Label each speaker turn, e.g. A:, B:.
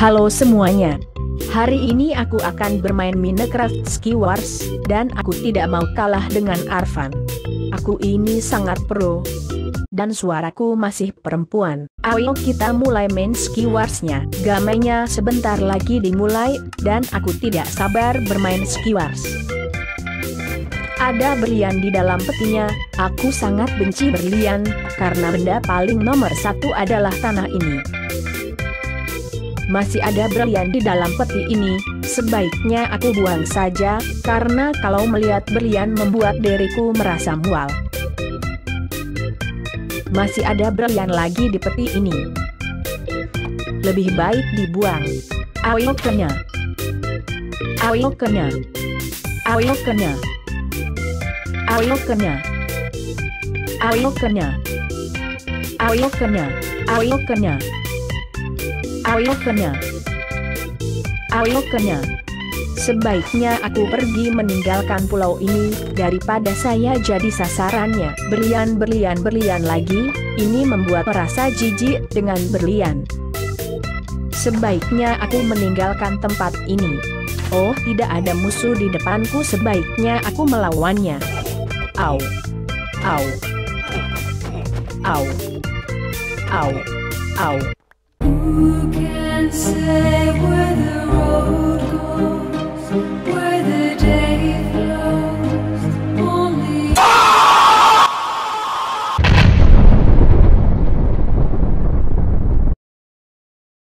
A: Halo semuanya. Hari ini aku akan bermain Minecraft Ski Wars, dan aku tidak mau kalah dengan Arvan. Aku ini sangat pro. Dan suaraku masih perempuan. Ayo kita mulai main Ski Wars-nya. Gamenya sebentar lagi dimulai, dan aku tidak sabar bermain Ski Wars. Ada berlian di dalam petinya, aku sangat benci berlian, karena benda paling nomor satu adalah tanah ini masih ada berlian di dalam peti ini, sebaiknya aku buang saja, karena kalau melihat berlian membuat diriku merasa mual. Masih ada berlian lagi di peti ini. Lebih baik dibuang. Ayo kena. Ayo kena. Ayo kena. Ayo kena. Ayo kena. Ayo kena. Ayo kena. Ayo kena. Sebaiknya aku pergi meninggalkan pulau ini, daripada saya jadi sasarannya. Berlian berlian berlian lagi, ini membuat merasa jijik dengan berlian. Sebaiknya aku meninggalkan tempat ini. Oh, tidak ada musuh di depanku sebaiknya aku melawannya. Au. Au. Au. Au. Au.
B: Who can say